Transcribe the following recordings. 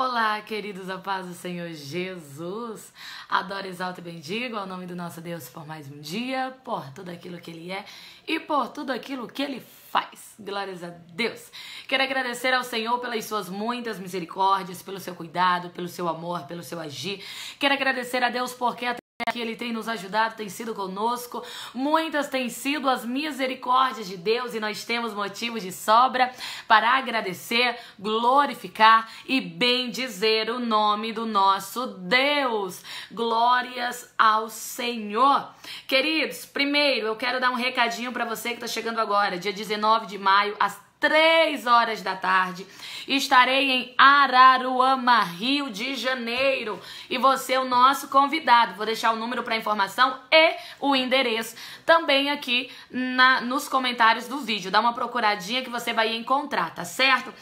Olá, queridos, a paz do Senhor Jesus. Adoro, exalto e bendigo ao nome do nosso Deus por mais um dia, por tudo aquilo que Ele é e por tudo aquilo que Ele faz. Glórias a Deus. Quero agradecer ao Senhor pelas suas muitas misericórdias, pelo seu cuidado, pelo seu amor, pelo seu agir. Quero agradecer a Deus porque que Ele tem nos ajudado, tem sido conosco. Muitas têm sido as misericórdias de Deus e nós temos motivos de sobra para agradecer, glorificar e bendizer o nome do nosso Deus. Glórias ao Senhor. Queridos, primeiro eu quero dar um recadinho para você que está chegando agora, dia 19 de maio, às três horas da tarde. Estarei em Araruama, Rio de Janeiro. E você é o nosso convidado. Vou deixar o número para informação e o endereço também aqui na, nos comentários do vídeo. Dá uma procuradinha que você vai encontrar, tá certo?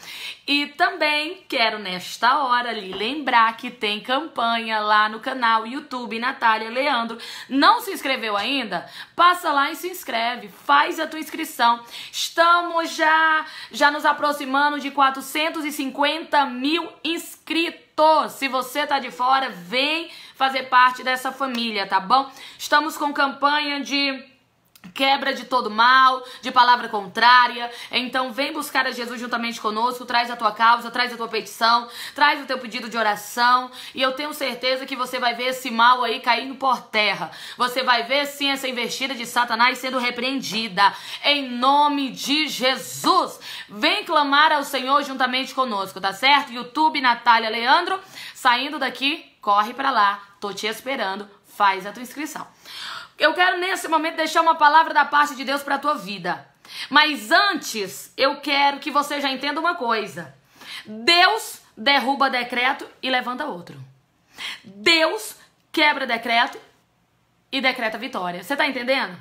E também quero nesta hora lhe lembrar que tem campanha lá no canal YouTube Natália Leandro. Não se inscreveu ainda? Passa lá e se inscreve. Faz a tua inscrição. Estamos já já nos aproximando de 450 mil inscritos. Se você tá de fora, vem fazer parte dessa família, tá bom? Estamos com campanha de quebra de todo mal, de palavra contrária. Então vem buscar a Jesus juntamente conosco, traz a tua causa, traz a tua petição, traz o teu pedido de oração, e eu tenho certeza que você vai ver esse mal aí caindo por terra. Você vai ver sim essa investida de Satanás sendo repreendida em nome de Jesus. Vem clamar ao Senhor juntamente conosco, tá certo? YouTube Natália Leandro, saindo daqui, corre para lá. Tô te esperando. Faz a tua inscrição. Eu quero nesse momento deixar uma palavra da parte de Deus para a tua vida. Mas antes, eu quero que você já entenda uma coisa. Deus derruba decreto e levanta outro. Deus quebra decreto e decreta vitória. Você tá entendendo?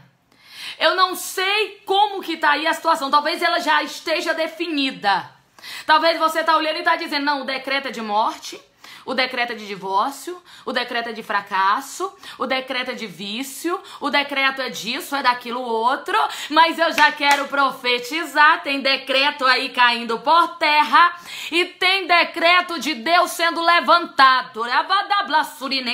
Eu não sei como que tá aí a situação. Talvez ela já esteja definida. Talvez você tá olhando e tá dizendo: "Não, o decreto é de morte, o decreto é de divórcio, o decreto é de fracasso, o decreto é de vício, o decreto é disso, é daquilo outro, mas eu já quero profetizar, tem decreto aí caindo por terra e tem decreto de Deus sendo levantado.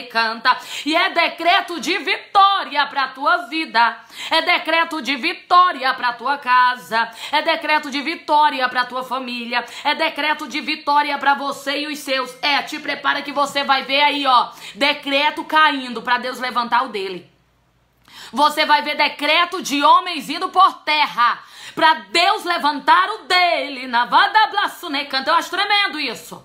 canta. E é decreto de vitória para tua vida. É decreto de vitória para tua casa. É decreto de vitória para tua família. É decreto de vitória para você e os seus. É, te prepara prepara que você vai ver aí, ó, decreto caindo para Deus levantar o dele. Você vai ver decreto de homens indo por terra para Deus levantar o dele. Na vada canta. Eu acho tremendo isso.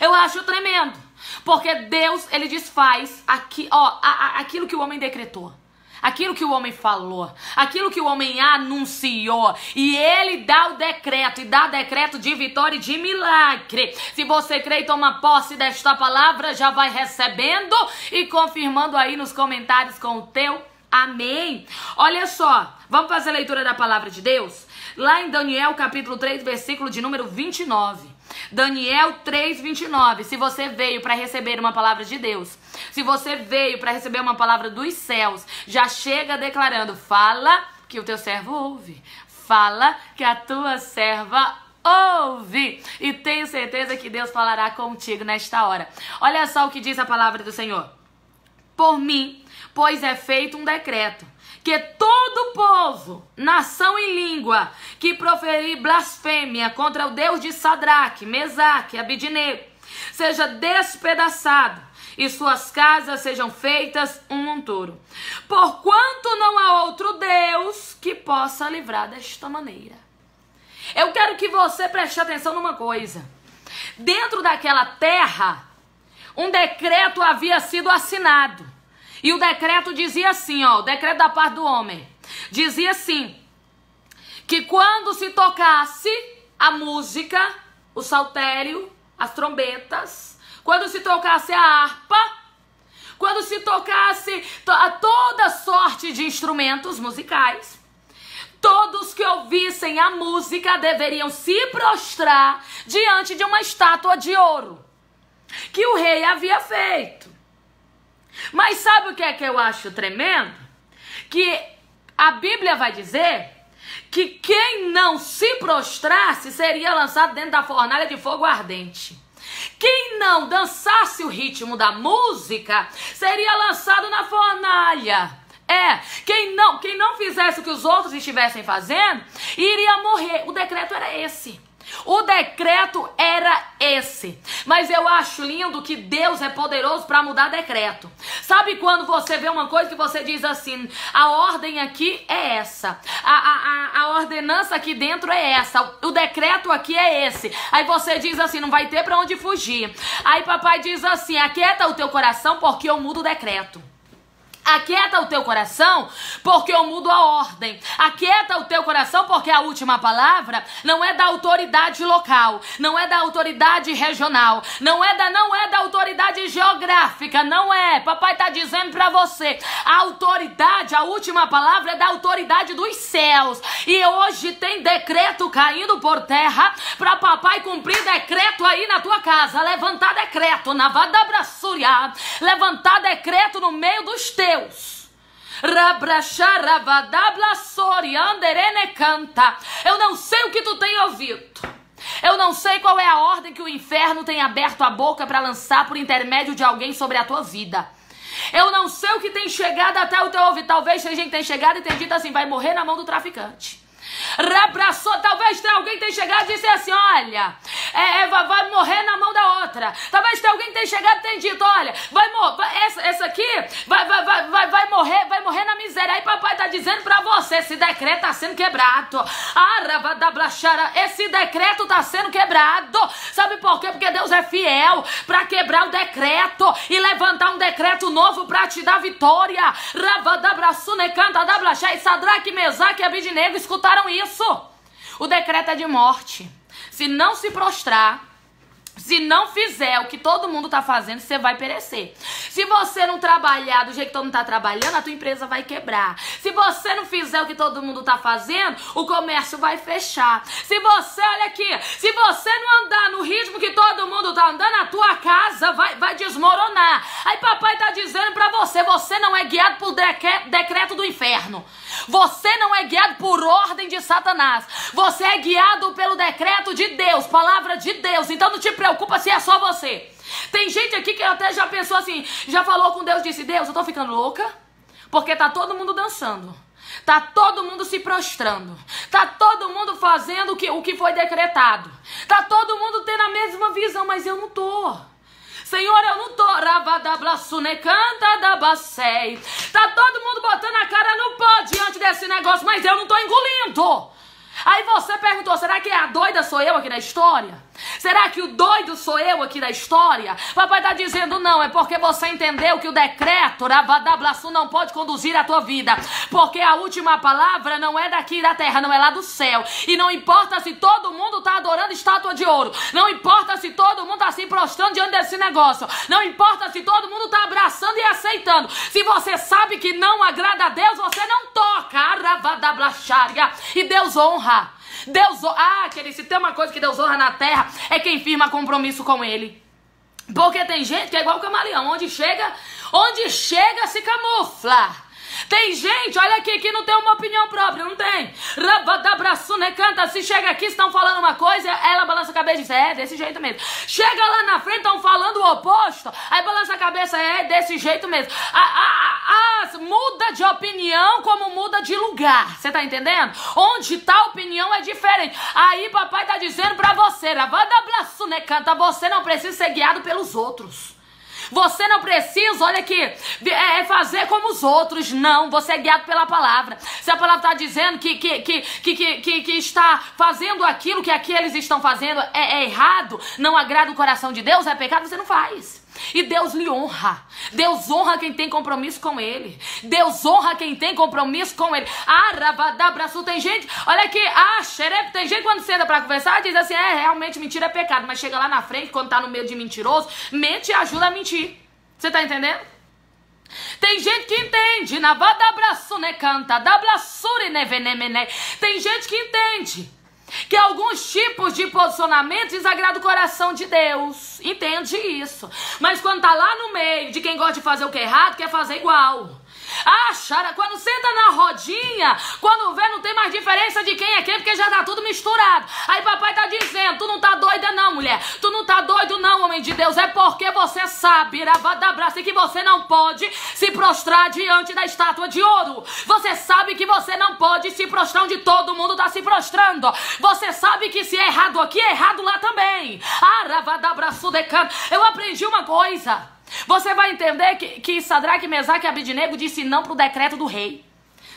Eu acho tremendo. Porque Deus, ele desfaz aqui, ó, aquilo que o homem decretou aquilo que o homem falou, aquilo que o homem anunciou, e ele dá o decreto, e dá decreto de vitória e de milagre. Se você crê e toma posse desta palavra, já vai recebendo e confirmando aí nos comentários com o teu amém. Olha só, vamos fazer a leitura da palavra de Deus? Lá em Daniel capítulo 3, versículo de número 29. Daniel 3:29. Se você veio para receber uma palavra de Deus, se você veio para receber uma palavra dos céus, já chega declarando: "Fala que o teu servo ouve. Fala que a tua serva ouve. E tenho certeza que Deus falará contigo nesta hora. Olha só o que diz a palavra do Senhor. Por mim, pois é feito um decreto que todo povo, nação e língua que proferir blasfêmia contra o Deus de Sadraque, Mesaque, Abidnego, seja despedaçado e suas casas sejam feitas um monturo. Porquanto não há outro Deus que possa livrar desta maneira. Eu quero que você preste atenção numa coisa. Dentro daquela terra, um decreto havia sido assinado. E o decreto dizia assim, ó, o decreto da parte do homem. Dizia assim: que quando se tocasse a música, o saltério, as trombetas, quando se tocasse a harpa, quando se tocasse a toda sorte de instrumentos musicais, todos que ouvissem a música deveriam se prostrar diante de uma estátua de ouro que o rei havia feito. Mas sabe o que é que eu acho tremendo? Que a Bíblia vai dizer que quem não se prostrasse seria lançado dentro da fornalha de fogo ardente. Quem não dançasse o ritmo da música seria lançado na fornalha. É, quem não, quem não fizesse o que os outros estivessem fazendo, iria morrer. O decreto era esse. O decreto era esse. Mas eu acho lindo que Deus é poderoso para mudar decreto. Sabe quando você vê uma coisa que você diz assim: a ordem aqui é essa, a, a, a, ordenança aqui dentro é essa, o decreto aqui é esse. Aí você diz assim: não vai ter para onde fugir. Aí papai diz assim: aquieta o teu coração porque eu mudo o decreto. Aquieta o teu coração, porque eu mudo a ordem. Aquieta o teu coração, porque a última palavra não é da autoridade local, não é da autoridade regional, não é da não é da autoridade geográfica, não é. Papai tá dizendo para você, a autoridade, a última palavra é da autoridade dos céus. E hoje tem decreto caindo por terra para papai cumprir decreto aí na tua casa, levantar decreto na Vadabrassúria, levantar decreto no meio dos teus Deus. canta. Eu não sei o que tu tem ouvido. Eu não sei qual é a ordem que o inferno tem aberto a boca para lançar por intermédio de alguém sobre a tua vida. Eu não sei o que tem chegado até o teu ouvido. Talvez tenha gente que tenha chegado e tenha dito assim: vai morrer na mão do traficante. Rebraçou, talvez alguém tenha chegado e disse assim: olha, é, é, vai, morrer na mão da outra. Talvez alguém tenha chegado e tenha dito: olha, vai, vai essa, essa aqui vai, vai, vai, vai, vai morrer, vai morrer na miséria. Aí papai tá dizendo pra você: esse decreto tá sendo quebrado. Aravadablachara, esse decreto tá sendo quebrado. Sabe por quê? Porque Deus é fiel para quebrar o decreto e levantar um decreto novo para te dar vitória. Ravadabraçune canta da Sadraque, Mesaque e Abidinego escutaram isso. O decreto é de morte. Se não se prostrar, se não fizer o que todo mundo tá fazendo, você vai perecer. Se você não trabalhar do jeito que todo mundo tá trabalhando, a tua empresa vai quebrar. Se você não fizer o que todo mundo tá fazendo, o comércio vai fechar. Se você, olha aqui, se você não andar no ritmo que todo tá andando, a tua casa vai, vai desmoronar. Aí papai tá dizendo para você, você não é guiado por decreto do inferno. Você não é guiado por ordem de Satanás. Você é guiado pelo decreto de Deus, palavra de Deus. Então não te preocupa se é só você. Tem gente aqui que até já pensou assim, já falou com Deus disse: Deus, eu tô ficando louca, porque tá todo mundo dançando. Tá todo mundo se prostrando. Tá todo mundo fazendo o que, o que foi decretado. Tá todo mundo tendo a mesma visão, mas eu não tô. Senhor, eu não tô canta da. Tá todo mundo botando a cara no pó diante desse negócio, mas eu não tô engolindo. Aí você perguntou: será que a doida sou eu aqui na história? Será que o doido sou eu aqui da história? Papai está dizendo não, é porque você entendeu que o decreto Ravadablaçu não pode conduzir a tua vida. Porque a última palavra não é daqui da terra, não é lá do céu. E não importa se todo mundo está adorando estátua de ouro. Não importa se todo mundo está se prostrando diante desse negócio. Não importa se todo mundo está abraçando e aceitando. Se você sabe que não agrada a Deus, você não toca. E Deus honra. Deus, ah, querido, se tem uma coisa que Deus honra na terra, é quem firma compromisso com Ele. Porque tem gente que é igual o camaleão, onde chega, onde chega se camufla. Tem gente, olha aqui, que não tem uma opinião própria, não tem. Rabadabraçune canta, se chega aqui, estão falando uma coisa, ela balança a cabeça e diz, é, desse jeito mesmo. Chega lá na frente, estão falando o oposto, aí balança a cabeça, é, desse jeito mesmo. Ah, muda de opinião como muda de lugar, você tá entendendo? Onde tá opinião é diferente. Aí papai tá dizendo pra você, Rabadabraçune canta, você não precisa ser guiado pelos outros. Você não precisa, olha aqui, é, é fazer como os outros. Não, você é guiado pela palavra. Se a palavra está dizendo que, que, que, que, que, que, está fazendo aquilo que aqueles estão fazendo é, é errado, não agrada o coração de Deus, é pecado, você não faz. E Deus lhe honra. Deus honra quem tem compromisso com Ele. Deus honra quem tem compromisso com Ele. Aravadabraçu, tem gente, olha aqui, ah, xerepe, tem gente quando senta para conversar diz assim: é, realmente mentira é pecado. Mas chega lá na frente, quando tá no meio de mentiroso, mente e ajuda a mentir. Você tá entendendo? Tem gente que entende. Navadabraçu, né? Canta, dabraçure, né? Tem gente que entende que alguns tipos de posicionamento desagradam o coração de Deus. Entende isso. Mas quando tá lá no meio de quem gosta de fazer o que é errado, quer fazer igual. Ah, Chara, quando senta na rodinha, quando vê, não tem mais diferença de quem é quem, porque já tá tudo misturado. Aí papai tá dizendo, tu não tá doida não, mulher. Tu não tá doido não, homem de Deus, é porque você sabe, Ravadabraça, que você não pode se prostrar diante da estátua de ouro. Você sabe que você não pode se prostrar onde todo mundo está se prostrando. Você sabe que se é errado aqui, é errado lá também. Ah, Ravadabraço decano. Eu aprendi uma coisa. Você vai entender que, que Sadraque, Mesaque e Abidinego disse não para o decreto do rei.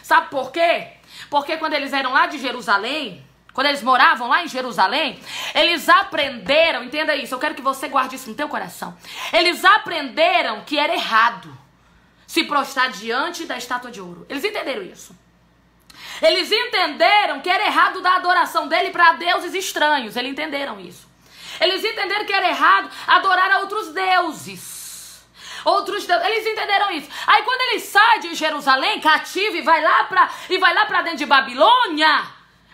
Sabe por quê? Porque quando eles eram lá de Jerusalém, quando eles moravam lá em Jerusalém, eles aprenderam, entenda isso, eu quero que você guarde isso no teu coração. Eles aprenderam que era errado se prostrar diante da estátua de ouro. Eles entenderam isso. Eles entenderam que era errado dar adoração dele para deuses estranhos. Eles entenderam isso. Eles entenderam que era errado adorar a outros deuses outros deuses. Eles entenderam isso. Aí quando ele sai de Jerusalém, cativo, e vai lá para e vai lá para dentro de Babilônia,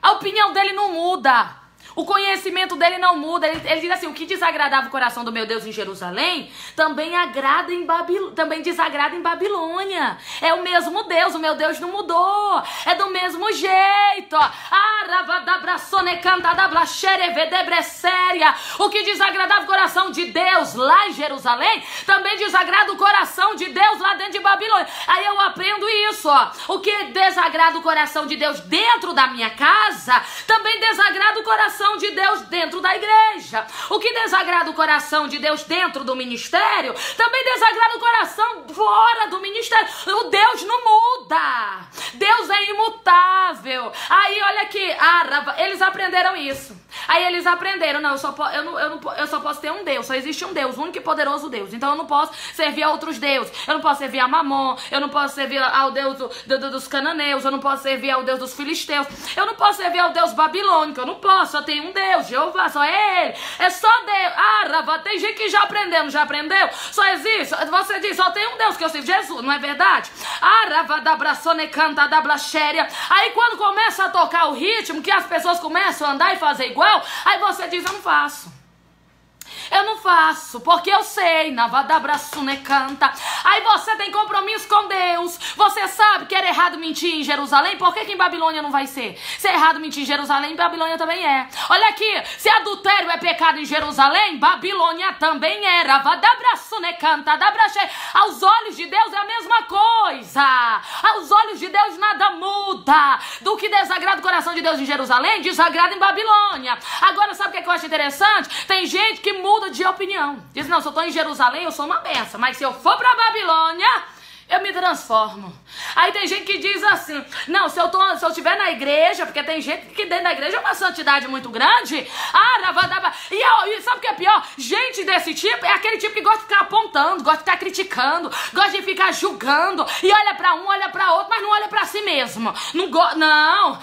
a opinião dele não muda. O conhecimento dele não muda. Ele, ele, diz assim: o que desagradava o coração do meu Deus em Jerusalém também agrada em Babil... também desagrada em Babilônia. É o mesmo Deus, o meu Deus não mudou. É do mesmo jeito. O que desagradava o coração de Deus lá em Jerusalém também desagrada o coração de Deus lá dentro de Babilônia. Aí eu aprendo isso. Ó. O que desagrada o coração de Deus dentro da minha casa também desagrada o coração coração de Deus dentro da igreja. O que desagrada o coração de Deus dentro do ministério, também desagrada o coração fora do ministério. O Deus não muda. Deus é imutável. Aí olha aqui, ah, eles aprenderam isso. Aí eles aprenderam, não, eu só, eu, não, eu, não, eu só posso ter um Deus, só existe um Deus, único e poderoso Deus. Então eu não posso servir a outros deuses. Eu não posso servir a Mamon, eu não posso servir ao Deus do, do, dos cananeus, eu não posso servir ao Deus dos filisteus, eu não posso servir ao Deus babilônico, eu não posso, só tem um Deus, Jeová, só é Ele. É só Deus. Ah, Rava, tem gente que já aprendeu, não já aprendeu? Só existe, você diz, só tem um Deus que eu sirvo, Jesus, não é verdade? Ah, Rava, da braçone, canta, da blaxéria. Aí quando começa a tocar o ritmo, que as pessoas começam a andar e fazer igual. Aí você diz, eu não faço. Eu não faço, porque eu sei, Navadabraçune canta. Aí você tem compromisso com Deus. Você sabe que era errado mentir em Jerusalém, por que, que em Babilônia não vai ser? Se é errado mentir em Jerusalém, Babilônia também é. Olha aqui, se adultério é pecado em Jerusalém, Babilônia também era. Vadabraçune canta, dabrache. Aos olhos de Deus é a mesma coisa. Aos olhos de Deus nada muda. Do que desagrada o coração de Deus em Jerusalém, desagrada em Babilônia. Agora, sabe o que, é que eu acho interessante? Tem gente que muda de opinião. Diz, não, se eu estou em Jerusalém, eu sou uma benção. Mas se eu for para Babilônia, eu me transformo. Aí tem gente que diz assim: não, se eu, tô, se eu estiver na igreja, porque tem gente que dentro da igreja é uma santidade muito grande. Ah, ravadava. E, e sabe o que é pior? Gente desse tipo é aquele tipo que gosta de ficar apontando, gosta de ficar criticando, gosta de ficar julgando. E olha para um, olha para outro, mas não olha para si mesmo. Não, go não.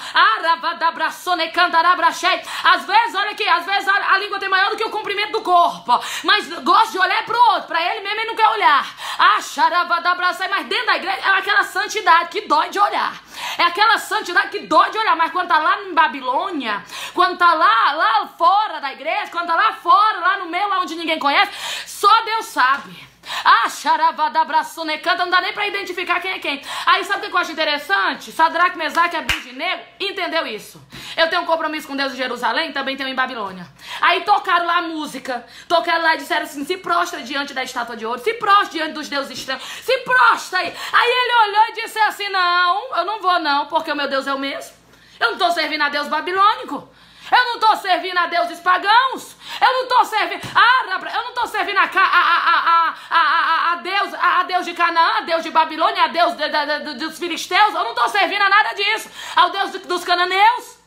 Às vezes, olha aqui, às vezes a, a, língua tem maior do que o comprimento do corpo. Mas gosta de olhar pro outro, para ele mesmo ele não quer olhar. Ah, xaravadabrachei, mas dentro da igreja é aquela santidade que dói de olhar. É aquela santidade que dói de olhar, mas quando tá lá em Babilônia, quando tá lá, lá fora da igreja, quando tá lá fora, lá no meio, lá onde ninguém conhece, só Deus sabe. Ah, charavada, abraçone, canta, não dá nem pra identificar quem é quem. Aí sabe o que eu acho interessante? Sadraque, Mesaque Abidinego entendeu isso. Eu tenho um compromisso com Deus em Jerusalém, também tenho em Babilônia. Aí tocaram lá a música, tocaram lá e disseram assim, se prostra diante da estátua de ouro, se prostra diante dos deuses estranhos, se prostra aí. Aí ele olhou e disse assim, não, eu não vou não, porque o meu Deus é o mesmo. Eu não estou servindo a Deus babilônico. Eu não estou servindo a deuses pagãos. Eu não estou servindo. Ah, eu não estou servindo a, a, a, a, Deus, a, Deus de Canaã, a Deus de Babilônia, a Deus de, de, de, dos filisteus. Eu não estou servindo a nada disso. Ao Deus dos cananeus.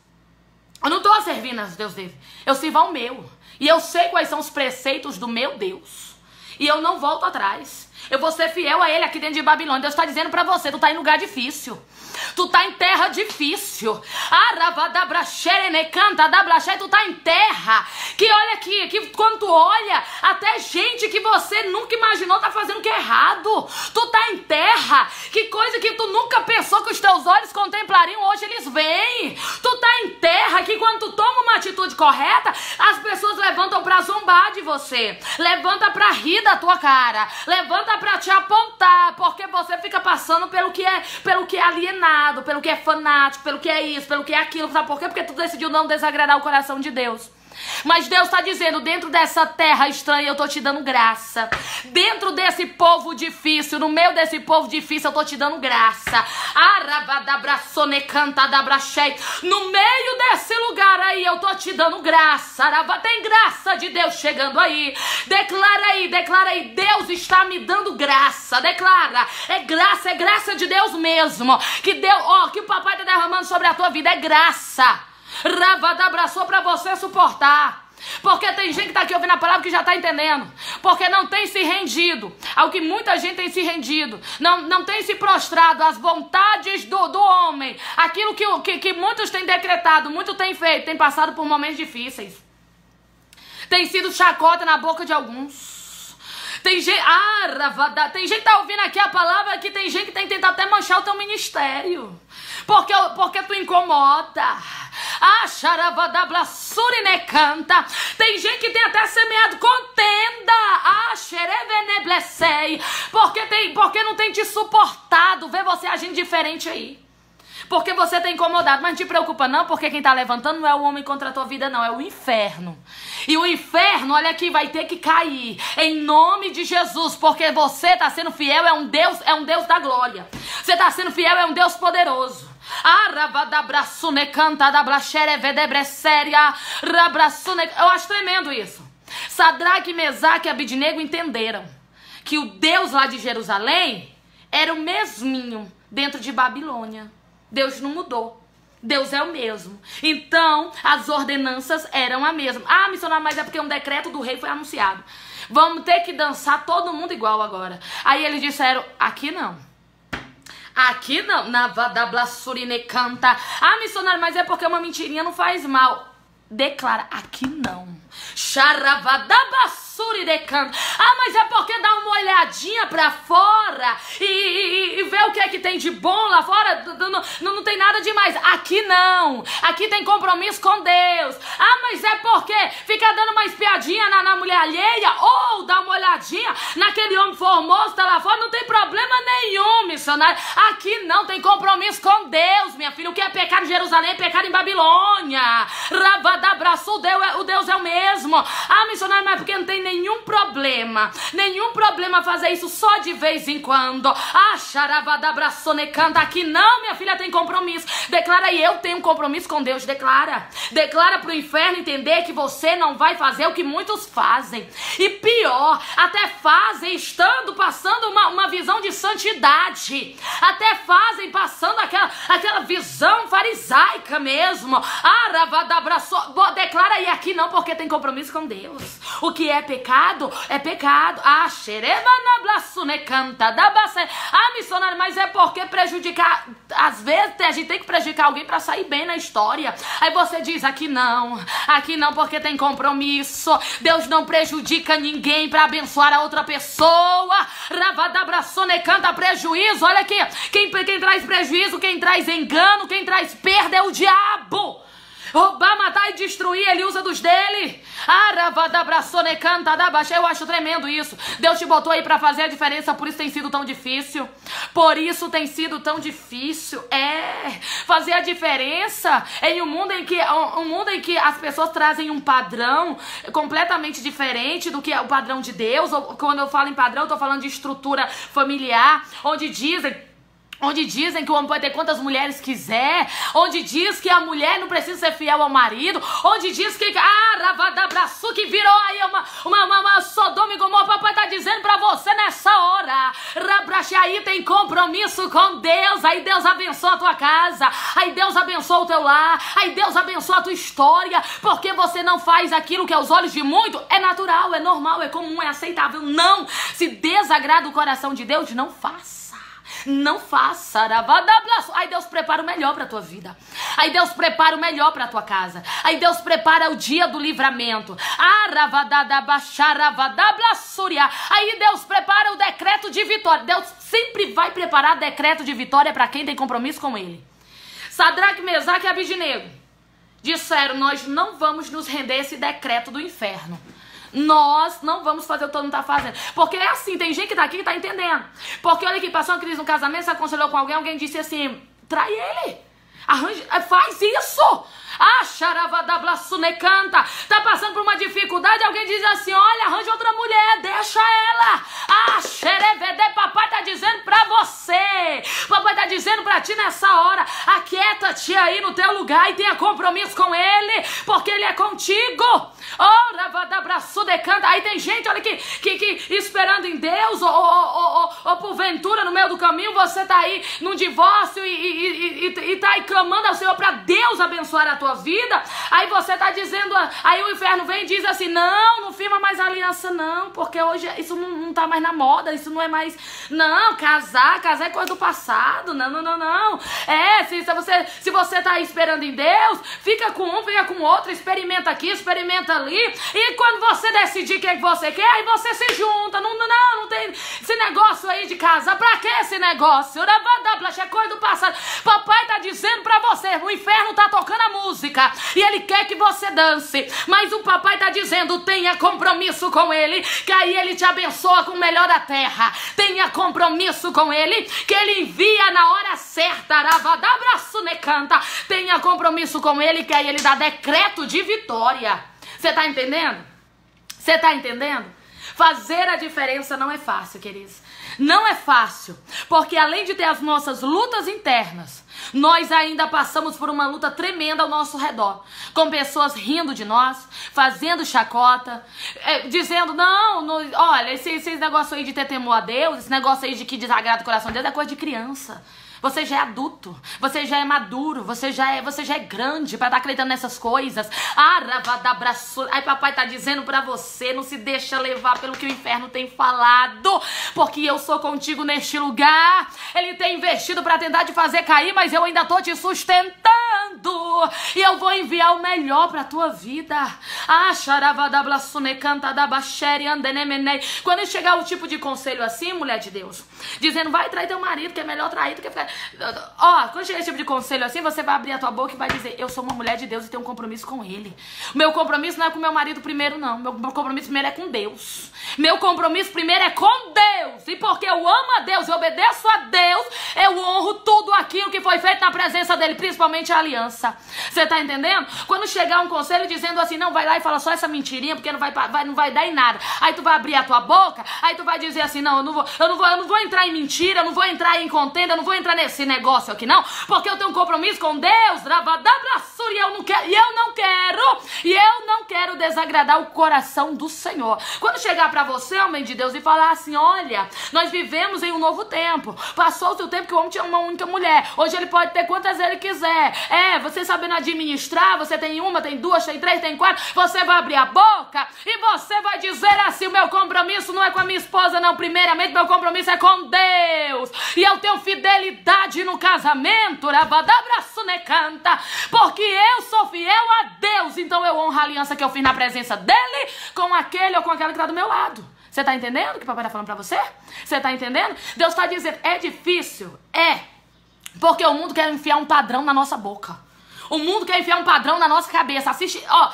Eu não estou servindo aos deuses dele. Eu sirvo ao meu. E eu sei quais são os preceitos do meu Deus. E eu não volto atrás. Eu vou ser fiel a ele aqui dentro de Babilônia. Deus está dizendo para você, tu está em lugar difícil. Tu tá em terra difícil. Tu tá em terra. Que olha aqui, que quando tu olha, até gente que você nunca imaginou tá fazendo que é errado. Tu tá em terra. Que coisa que tu nunca pensou que os teus olhos contemplariam, hoje eles vêm. Tu tá em terra que quando tu toma uma atitude correta, as pessoas levantam pra zombar de você. Levanta pra rir da tua cara. Levanta pra te apontar, porque você fica passando pelo que é, pelo que é alienado pelo que é fanático, pelo que é isso, pelo que é aquilo. Sabe por quê? Porque tu decidiu não desagradar o coração de Deus. Mas Deus está dizendo: dentro dessa terra estranha eu tô te dando graça. Dentro desse povo difícil, no meio desse povo difícil, eu tô te dando graça. No meio desse lugar aí, eu tô te dando graça. Tem graça de Deus chegando aí. Declara aí, declara aí. Deus está me dando graça. Declara. É graça, é graça de Deus mesmo. Que Deus, ó, que o papai tá derramando sobre a tua vida é graça. Ravada abraçou para você suportar. Porque tem gente que está aqui ouvindo a palavra que já está entendendo. Porque não tem se rendido ao que muita gente tem se rendido. Não, não tem se prostrado às vontades do, do homem. Aquilo que, que, que muitos têm decretado, muitos têm feito, têm passado por momentos difíceis. Tem sido chacota na boca de alguns. Tem gente. Ah, ravada, tem gente que tá ouvindo aqui a palavra que tem gente que tem tentado até manchar o teu ministério. Porque, porque tu incomoda. Ah, xaravadablassurine canta. Tem gente que tem até semeado contenda. Ah, xereveneblesei. Porque, tem, porque não tem te suportado. Vê você agindo diferente aí. Porque você tem incomodado, mas não te preocupa não, porque quem está levantando não é o homem contra a tua vida, não, é o inferno. E o inferno, olha aqui, vai ter que cair em nome de Jesus, porque você está sendo fiel, é um Deus, é um Deus da glória. Você está sendo fiel, é um Deus poderoso. Eu acho tremendo isso. Sadraque, Mesaque e Abidinego entenderam que o Deus lá de Jerusalém era o mesminho dentro de Babilônia. Deus não mudou. Deus é o mesmo. Então, as ordenanças eram a mesma. Ah, missionário, mas é porque um decreto do rei foi anunciado. Vamos ter que dançar todo mundo igual agora. Aí eles disseram: aqui não. Aqui não, na Vadablassurine canta. Ah, missionário, mas é porque uma mentirinha não faz mal. Declara, aqui não. Charavadabas ah, mas é porque dá uma olhadinha pra fora e, e, e vê o que é que tem de bom lá fora. Não, não, não tem nada demais. Aqui não. Aqui tem compromisso com Deus. Ah, mas é porque fica dando uma espiadinha na, na mulher alheia ou dá uma olhadinha naquele homem formoso tá lá fora. Não tem problema nenhum, missionário. Aqui não tem compromisso com Deus, minha filha. O que é pecado em Jerusalém é pecado em Babilônia. Ravadabraço, o Deus, é, o Deus é o mesmo. Ah, missionário, mas é porque não tem nenhum problema, nenhum problema fazer isso só de vez em quando. Ah, xaravadabraçone canta aqui. Não, minha filha tem compromisso. Declara aí, eu tenho um compromisso com Deus. Declara. Declara pro inferno entender que você não vai fazer o que muitos fazem. E pior, até fazem estando passando uma, uma visão de santidade. Até fazem passando aquela, aquela visão farisaica mesmo. Ah, ravadabraço. Declara aí aqui não, porque tem compromisso com Deus. O que é pecado é pecado. Ah, xeremanablassune canta da Ah, missionário, mas é porque prejudicar. Às vezes a gente tem que prejudicar alguém para sair bem na história. Aí você diz aqui não, aqui não porque tem compromisso. Deus não prejudica ninguém para abençoar a outra pessoa. Ravadabraçone canta prejuízo. Olha aqui, quem, quem traz prejuízo, quem traz engano, quem traz perda é o diabo roubar, matar e destruir, ele usa dos dele. Eu acho tremendo isso. Deus te botou aí para fazer a diferença, por isso tem sido tão difícil. Por isso tem sido tão difícil. É fazer a diferença em um mundo em que um mundo em que as pessoas trazem um padrão completamente diferente do que é o padrão de Deus. Quando eu falo em padrão, eu tô falando de estrutura familiar, onde dizem Onde dizem que o homem pode ter quantas mulheres quiser. Onde diz que a mulher não precisa ser fiel ao marido. Onde diz que. Ah, Ravadabraçu, que virou aí uma, uma, uma, uma Sodoma e Gomorra. Papai tá dizendo pra você nessa hora. Rabrache aí tem compromisso com Deus. Aí Deus abençoa a tua casa. Aí Deus abençoa o teu lar. Aí Deus abençoa a tua história. Porque você não faz aquilo que aos olhos de muito é natural, é normal, é comum, é aceitável. Não. Se desagrada o coração de Deus, não faça. Não faça. Aí Deus prepara o melhor para tua vida. Aí Deus prepara o melhor para tua casa. Aí Deus prepara o dia do livramento. Aí Deus prepara o decreto de vitória. Deus sempre vai preparar decreto de vitória para quem tem compromisso com ele. Sadraque, Mesaque e Abidinego disseram: Nós não vamos nos render a esse decreto do inferno. Nós não vamos fazer o que todo mundo tá fazendo. Porque é assim, tem gente que tá aqui que tá entendendo. Porque olha aqui, passou uma crise no casamento, se aconselhou com alguém, alguém disse assim, trai ele. Arranje, é, faz isso. Ah, canta. Tá passando por uma dificuldade, alguém diz assim: olha, arranja outra mulher, deixa ela. Ah, papai tá dizendo pra você. Papai tá dizendo pra ti nessa hora: aquieta-te aí no teu lugar e tenha compromisso com ele, porque ele é contigo. Oh, ravadabraçude canta. Aí tem gente, olha que, que, que esperando em Deus, ou, ou, ou, ou, porventura no meio do caminho você tá aí num divórcio e, e, e, e tá aí clamando ao Senhor para Deus abençoar a tua vida. Aí você tá dizendo, aí o inferno vem e diz assim: não, não firma mais aliança, não, porque hoje isso não, não tá mais na moda, isso não é mais. Não, casar, casar é coisa do passado. Não, não, não, não. É, se, se, você, se você tá esperando em Deus, fica com um, fica com outro, experimenta aqui, experimenta ali. E quando você decidir o que, é que você quer, aí você se junta. Não, não, não, não tem esse negócio aí de casa. Pra que esse negócio? É coisa do passado. Papai tá dizendo pra você: o inferno tá tocando a música e ele quer que você dance. Mas o papai tá dizendo: tenha compromisso com ele, que aí ele te abençoa com o melhor da terra. Tenha compromisso com ele, que ele envia na hora certa. Ravadabraço necanta. Tenha compromisso com ele, que aí ele dá decreto de vitória. Você tá entendendo? Você tá entendendo? Fazer a diferença não é fácil, queridos. Não é fácil, porque além de ter as nossas lutas internas, nós ainda passamos por uma luta tremenda ao nosso redor, com pessoas rindo de nós, fazendo chacota, é, dizendo: não, olha, esse, esse negócio aí de ter temor a Deus, esse negócio aí de que desagrada o coração de Deus é coisa de criança. Você já é adulto, você já é maduro, você já é, você já é grande para estar tá acreditando nessas coisas. Aravadabraço. Aí papai tá dizendo para você, não se deixa levar pelo que o inferno tem falado, porque eu sou contigo neste lugar. Ele tem investido para tentar te fazer cair, mas eu ainda tô te sustentando. E eu vou enviar o melhor para tua vida. Ah, Quando chegar o tipo de conselho assim, mulher de Deus, dizendo vai trair teu marido, que é melhor trair do que ficar Ó, quando chegar esse tipo de conselho assim, você vai abrir a tua boca e vai dizer: Eu sou uma mulher de Deus e tenho um compromisso com Ele. Meu compromisso não é com meu marido primeiro, não. Meu compromisso primeiro é com Deus. Meu compromisso primeiro é com Deus. E porque eu amo a Deus e obedeço a Deus, eu honro tudo aquilo que foi feito na presença dele, principalmente a aliança. Você tá entendendo? Quando chegar um conselho dizendo assim: Não, vai lá e fala só essa mentirinha, porque não vai, vai, não vai dar em nada. Aí tu vai abrir a tua boca, aí tu vai dizer assim: Não, eu não vou, eu não vou, eu não vou entrar em mentira, eu não vou entrar em contenda, eu não vou entrar nesse negócio aqui não, porque eu tenho um compromisso com Deus, e eu não quero, e eu não quero, e eu não quero desagradar o coração do Senhor. Quando chegar para você, homem de Deus, e falar assim: olha, nós vivemos em um novo tempo. Passou-se o tempo que o homem tinha uma única mulher. Hoje ele pode ter quantas ele quiser. É, você sabendo administrar, você tem uma, tem duas, tem três, tem quatro. Você vai abrir a boca e você vai dizer assim: o meu compromisso não é com a minha esposa, não. Primeiramente, meu compromisso é com Deus. E eu tenho fidelidade no casamento, canta, porque eu sou fiel a Deus, então eu honro a aliança que eu fiz na presença dele com aquele ou com aquela que está do meu lado. Você está entendendo o que o papai está falando para você? Você está entendendo? Deus está dizendo, é difícil? É. Porque o mundo quer enfiar um padrão na nossa boca. O mundo quer enfiar um padrão na nossa cabeça. Assiste, ó,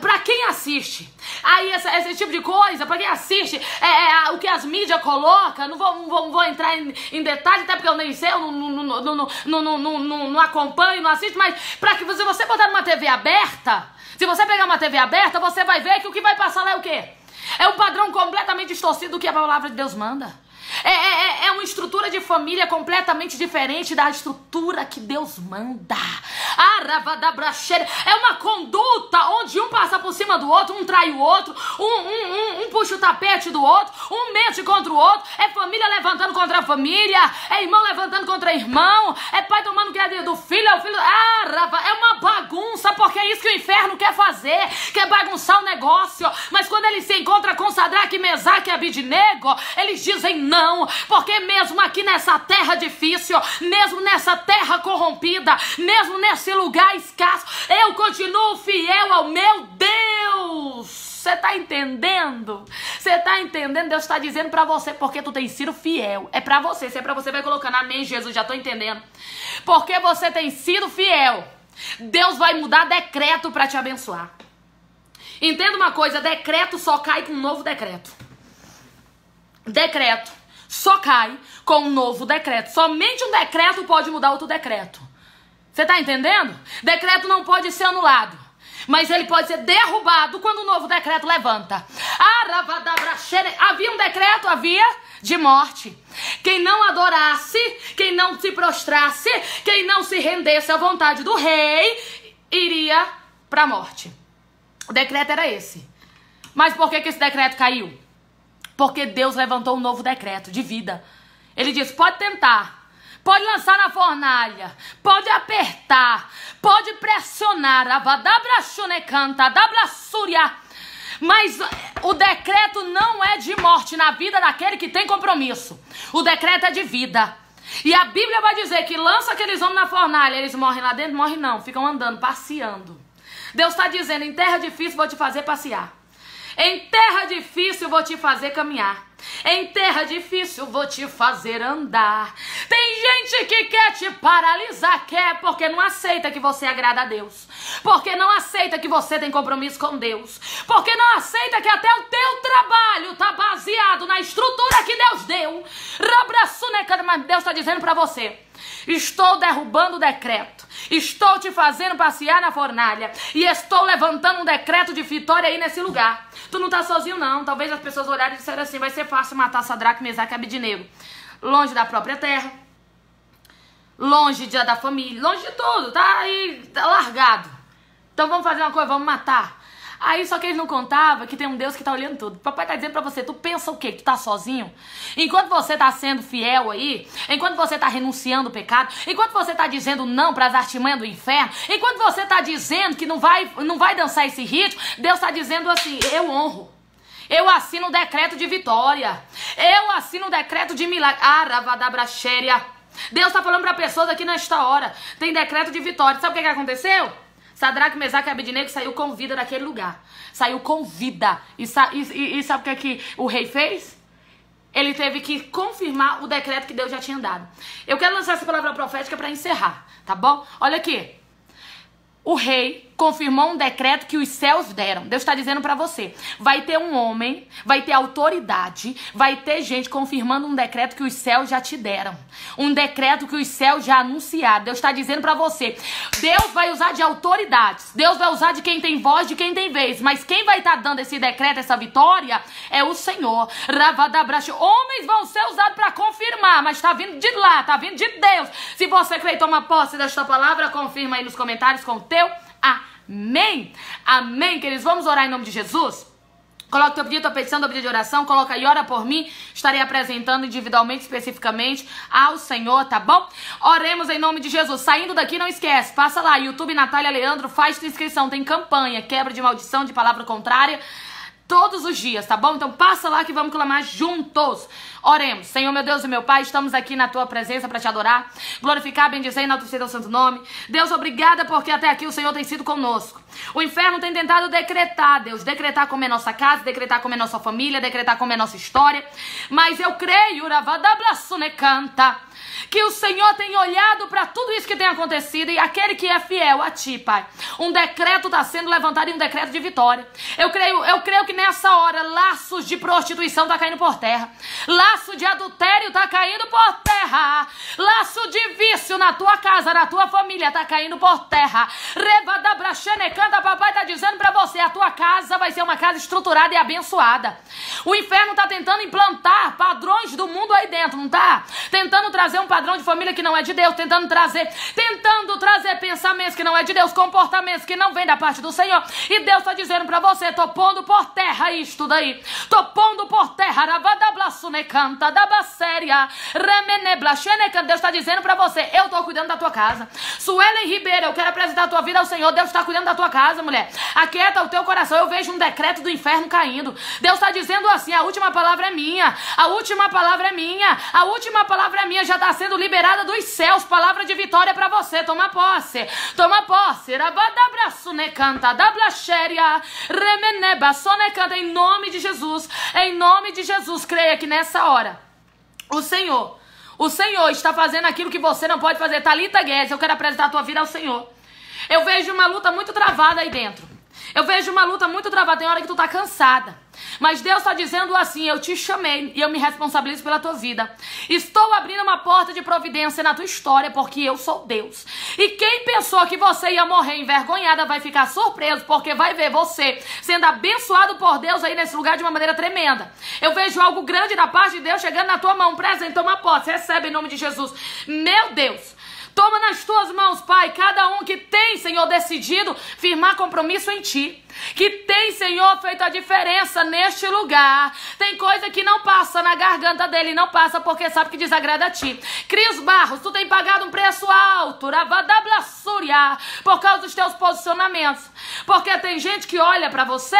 pra quem assiste, aí esse, esse tipo de coisa, pra quem assiste, é, é o que as mídias colocam, não vou, não vou, não vou entrar em, em detalhes, até porque eu nem sei, eu não, não, não, não, não, não, não acompanho, não assisto, mas pra que se você botar numa TV aberta, se você pegar uma TV aberta, você vai ver que o que vai passar lá é o quê? É um padrão completamente distorcido do que a palavra de Deus manda. É, é, é, é uma estrutura de família completamente diferente da estrutura que Deus manda. É uma conduta onde um passa por cima do outro, um trai o outro, um, um, um, um puxa o tapete do outro, um mente contra o outro. É família levantando contra a família, é irmão levantando contra irmão, é pai tomando que do filho, é o filho. Ah, é uma bagunça, porque é isso que o inferno quer fazer, quer bagunçar o negócio. Mas quando ele se encontra com Sadraque, Mesaque e Abidinego, eles dizem não, porque mesmo aqui nessa terra difícil, mesmo nessa terra corrompida, mesmo nesse lugar escasso, eu continuo fiel ao meu Deus. Você está entendendo? Você está entendendo? Deus está dizendo para você porque tu tem sido fiel. É para você. Se é para você, vai colocando amém, Jesus. Já estou entendendo. Porque você tem sido fiel. Deus vai mudar decreto para te abençoar. Entenda uma coisa: decreto só cai com um novo decreto. Decreto só cai com um novo decreto. Somente um decreto pode mudar outro decreto. Você está entendendo? Decreto não pode ser anulado. Mas ele pode ser derrubado quando o novo decreto levanta. Havia um decreto, havia de morte. Quem não adorasse, quem não se prostrasse, quem não se rendesse à vontade do rei, iria para a morte. O decreto era esse. Mas por que, que esse decreto caiu? Porque Deus levantou um novo decreto de vida. Ele disse: pode tentar, pode lançar na fornalha, pode apertar, pode pressionar, súria. Mas o decreto não é de morte na vida daquele que tem compromisso. O decreto é de vida. E a Bíblia vai dizer que lança aqueles homens na fornalha, eles morrem lá dentro, morrem não, ficam andando, passeando. Deus está dizendo: em terra difícil vou te fazer passear. Em terra difícil vou te fazer caminhar. Em terra difícil vou te fazer andar. Tem gente que quer te paralisar, quer porque não aceita que você agrada a Deus. Porque não aceita que você tem compromisso com Deus. Porque não aceita que até o teu trabalho está baseado na estrutura que Deus deu. Mas Deus está dizendo para você: estou derrubando o decreto. Estou te fazendo passear na fornalha. E estou levantando um decreto de vitória aí nesse lugar. Tu não tá sozinho, não. Talvez as pessoas olharem e disseram assim: vai ser fácil matar Sadraque, Mesaque e Abidnego. Longe da própria terra. Longe de, da família. Longe de tudo. Tá aí tá largado. Então vamos fazer uma coisa, vamos matar. Aí só que eles não contavam que tem um Deus que tá olhando tudo. Papai tá dizendo pra você, tu pensa o quê? Que tu tá sozinho? Enquanto você tá sendo fiel aí, enquanto você tá renunciando o pecado, enquanto você tá dizendo não pras artimanhas do inferno, enquanto você tá dizendo que não vai, não vai dançar esse ritmo, Deus tá dizendo assim, eu honro. Eu assino o decreto de vitória. Eu assino o decreto de milagre. Aravadabrachéria. Deus está falando para pessoas aqui nesta hora. Tem decreto de vitória. Sabe o que, que aconteceu? Sadraque, Mesaque e Abednego saiu com vida daquele lugar. Saiu com vida. E, e, e sabe o que, é que o rei fez? Ele teve que confirmar o decreto que Deus já tinha dado. Eu quero lançar essa palavra profética para encerrar, tá bom? Olha aqui. O rei confirmou um decreto que os céus deram. Deus está dizendo para você: vai ter um homem, vai ter autoridade, vai ter gente confirmando um decreto que os céus já te deram. Um decreto que os céus já anunciaram. Deus está dizendo para você: Deus vai usar de autoridades. Deus vai usar de quem tem voz, de quem tem vez. Mas quem vai estar tá dando esse decreto, essa vitória, é o Senhor. Ravadabrash. Homens vão ser usados para confirmar, mas está vindo de lá, está vindo de Deus. Se você crê e toma posse desta palavra, confirma aí nos comentários com o teu Amém? Amém, queridos? Vamos orar em nome de Jesus? Coloca teu pedido, tua petição, teu pedido de oração, coloca aí, ora por mim. Estarei apresentando individualmente, especificamente ao Senhor, tá bom? Oremos em nome de Jesus. Saindo daqui, não esquece, passa lá, YouTube Natália Leandro, faz tua inscrição, tem campanha, quebra de maldição, de palavra contrária todos os dias, tá bom? Então passa lá que vamos clamar juntos. Oremos. Senhor, meu Deus e meu Pai, estamos aqui na tua presença para te adorar, glorificar, bendizer e enaltecer santo nome. Deus, obrigada porque até aqui o Senhor tem sido conosco. O inferno tem tentado decretar, Deus, decretar como é nossa casa, decretar como é nossa família, decretar como é nossa história. Mas eu creio, Uravadablassune canta que o Senhor tem olhado para tudo isso que tem acontecido e aquele que é fiel a ti, Pai. Um decreto está sendo levantado e um decreto de vitória. Eu creio, eu creio que nessa hora laços de prostituição tá caindo por terra. Laço de adultério tá caindo por terra. Laço de vício na tua casa, na tua família tá caindo por terra. Revada brachenecanda, papai tá dizendo para você, a tua casa vai ser uma casa estruturada e abençoada. O inferno tá tentando implantar padrões do mundo aí dentro, não tá? Tentando trazer um padrão de família que não é de Deus, tentando trazer, tentando trazer pensamentos que não é de Deus, comportamentos que não vêm da parte do Senhor. E Deus está dizendo para você: tô pondo por terra isto daí. Tô pondo por terra. Deus está dizendo para você: eu tô cuidando da tua casa. Suelen Ribeiro, eu quero apresentar a tua vida ao Senhor. Deus está cuidando da tua casa, mulher. Aquieta o teu coração. Eu vejo um decreto do inferno caindo. Deus está dizendo assim: a última palavra é minha. A última palavra é minha. A última palavra é minha. Já está sendo liberada dos céus. Palavra de vitória para você. Toma posse. Toma posse. Rabadabraço canta. Dablaxéria. Remeneba. canta. Em nome de Jesus. Em nome de Jesus. Creia que nessa hora o Senhor. O Senhor está fazendo aquilo que você não pode fazer. Talita Guedes, eu quero apresentar a tua vida ao Senhor. Eu vejo uma luta muito travada aí dentro. Eu vejo uma luta muito travada, tem hora que tu tá cansada. Mas Deus está dizendo assim: Eu te chamei e eu me responsabilizo pela tua vida. Estou abrindo uma porta de providência na tua história, porque eu sou Deus. E quem pensou que você ia morrer envergonhada vai ficar surpreso, porque vai ver você sendo abençoado por Deus aí nesse lugar de uma maneira tremenda. Eu vejo algo grande da parte de Deus chegando na tua mão. Presente, toma posse, recebe em nome de Jesus. Meu Deus. Toma nas tuas mãos, Pai, cada um que tem, Senhor, decidido firmar compromisso em Ti que tem, Senhor, feito a diferença neste lugar. Tem coisa que não passa na garganta dele, não passa porque sabe que desagrada a ti. Cris Barros, tu tem pagado um preço alto, Ravadablassúria, por causa dos teus posicionamentos. Porque tem gente que olha para você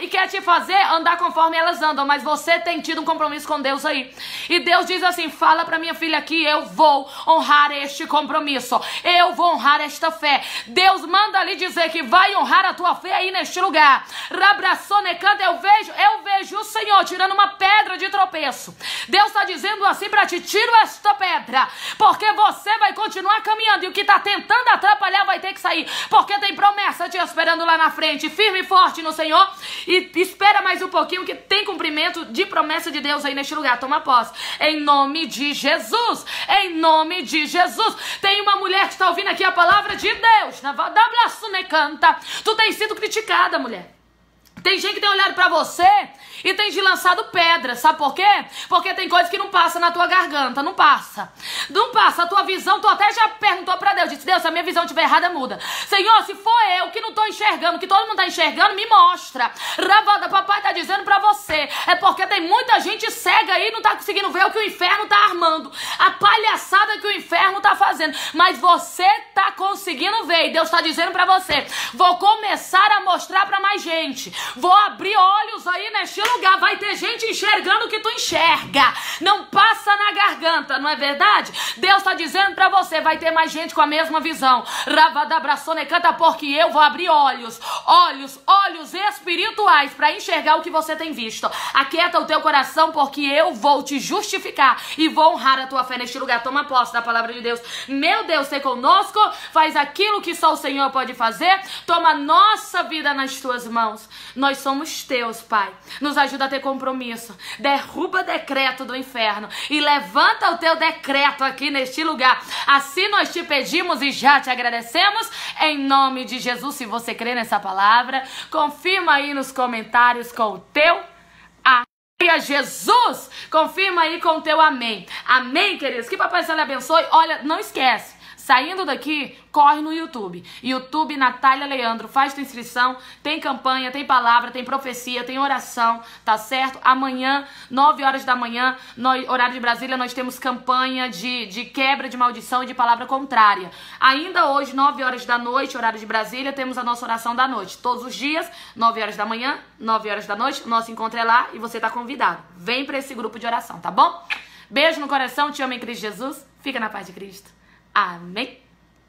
e quer te fazer andar conforme elas andam, mas você tem tido um compromisso com Deus aí. E Deus diz assim: fala para minha filha aqui, eu vou honrar este compromisso, eu vou honrar esta fé. Deus manda lhe dizer que vai honrar a tua fé aí neste neste lugar. Rabrassonecanta, eu vejo, eu vejo o Senhor tirando uma pedra de tropeço. Deus está dizendo assim para ti: tiro esta pedra, porque você vai continuar caminhando e o que está tentando atrapalhar vai ter que sair, porque tem promessa te esperando lá na frente, firme e forte no Senhor. E espera mais um pouquinho que tem cumprimento de promessa de Deus aí neste lugar. Toma posse. Em nome de Jesus. Em nome de Jesus. Tem uma mulher que está ouvindo aqui a palavra de Deus. Na canta. Tu tem sido criticado mulher. Tem gente que tem olhado para você e tem te lançado pedra, sabe por quê? Porque tem coisas que não passa na tua garganta, não passa. Não passa, a tua visão, tu até já perguntou para Deus, disse, Deus, se a minha visão estiver errada, muda. Senhor, se for eu que não tô enxergando, que todo mundo tá enxergando, me mostra. Ravada, papai tá dizendo para você, é porque tem muita gente cega aí, não tá conseguindo ver o que o inferno tá armando. A palhaçada que o inferno tá fazendo. Mas você tá conseguindo ver, e Deus tá dizendo para você, vou começar a mostrar para mais gente. Vou abrir olhos aí neste lugar. Vai ter gente enxergando o que tu enxerga. Não passa na garganta, não é verdade? Deus está dizendo para você: vai ter mais gente com a mesma visão. Ravadabraçone canta porque eu vou abrir olhos, olhos, olhos espirituais para enxergar o que você tem visto. Aquieta o teu coração porque eu vou te justificar e vou honrar a tua fé neste lugar. Toma posse da palavra de Deus. Meu Deus, sei conosco, faz aquilo que só o Senhor pode fazer. Toma nossa vida nas tuas mãos. Nós somos teus, Pai. Nos ajuda a ter compromisso. Derruba decreto do inferno e levanta o teu decreto aqui neste lugar. Assim nós te pedimos e já te agradecemos em nome de Jesus. Se você crê nessa palavra, confirma aí nos comentários com o teu a Jesus, confirma aí com o teu amém. Amém, queridos. Que Papai lhe abençoe. Olha, não esquece. Saindo daqui, corre no YouTube. YouTube Natália Leandro, faz tua inscrição. Tem campanha, tem palavra, tem profecia, tem oração, tá certo? Amanhã, 9 horas da manhã, no horário de Brasília, nós temos campanha de, de quebra de maldição e de palavra contrária. Ainda hoje, 9 horas da noite, horário de Brasília, temos a nossa oração da noite. Todos os dias, 9 horas da manhã, 9 horas da noite, nosso encontro é lá e você tá convidado. Vem para esse grupo de oração, tá bom? Beijo no coração, te amo em Cristo Jesus. Fica na paz de Cristo. Amém.